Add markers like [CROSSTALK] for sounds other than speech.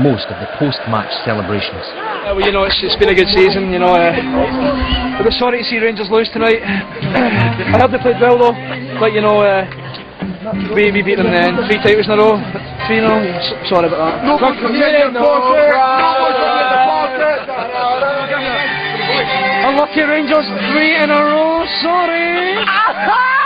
most of the post-match celebrations. Uh, well, you know, it's, it's been a good season. You know, uh, I was sorry to see Rangers lose tonight. I heard they played well though, but you know, uh, we we beat them then three titles in a row. Three, know, sorry about that. Unlucky Rangers, three in a row. Sorry. [LAUGHS]